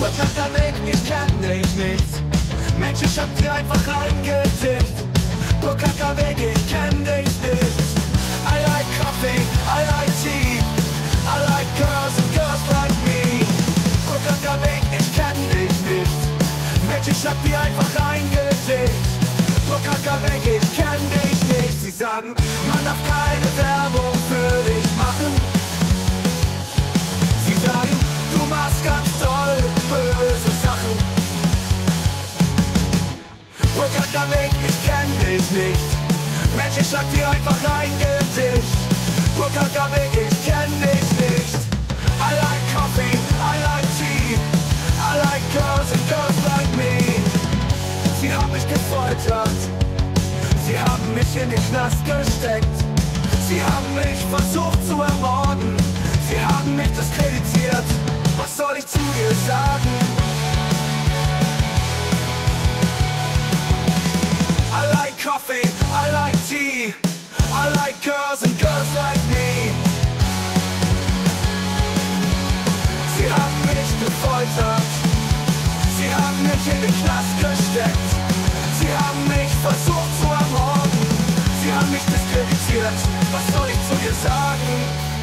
Bekannter Weg, ich kenn dich nicht. Mensch, ich hab dir einfach eingetippt Bekannter Weg, ich kenn dich nicht. I like coffee, I like tea. I like girls and girls like me. Bekannter Weg, ich kenn dich nicht. Mensch, ich hab dir einfach eingetippt Bekannter Weg, ich kenn dich nicht. Sie sagen, man darf keine Werbung Bekannter Weg, ich kenn dich nicht. Mensch, ich sag dir einfach ein Gesicht. Bekannter Weg, ich kenn dich nicht. I like coffee, I like tea. I like girls and girls like me. Sie haben mich gefoltert. Sie haben mich in den Knast gesteckt. Sie haben mich versucht coffee, I like tea. I like girls and girls like me. Sie haben mich gefoltert. Sie haben mich in den Knast gesteckt. Sie haben mich versucht zu ermorden. Sie haben mich diskreditiert. Was soll ich zu dir sagen?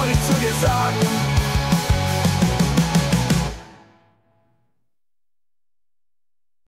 soll ich zu dir sagen?